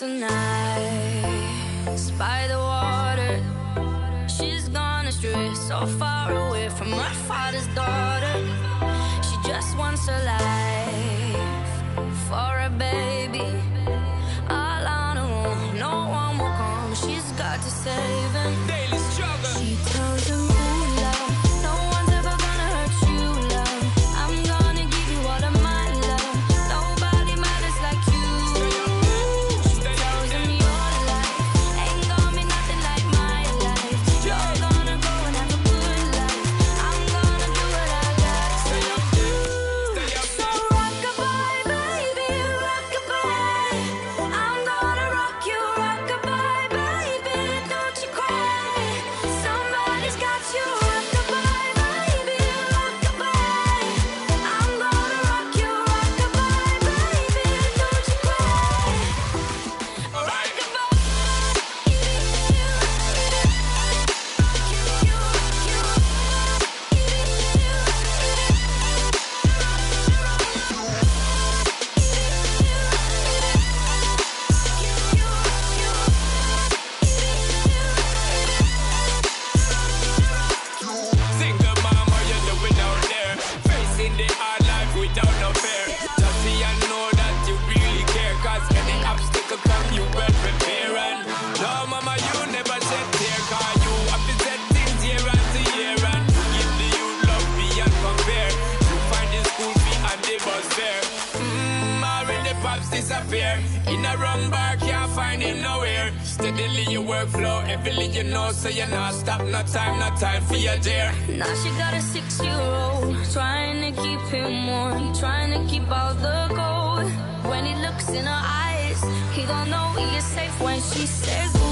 some nights by the water. She's gone astray, so far away from her father's daughter. She just wants a life for a baby. Pops disappear. In a wrong bar, can't find him nowhere. Steadily your workflow, every you know, so you're not stop. No time, no time for your dear. Now she got a six-year-old trying to keep him warm, trying to keep all the gold. When he looks in her eyes, he don't know he is safe when she says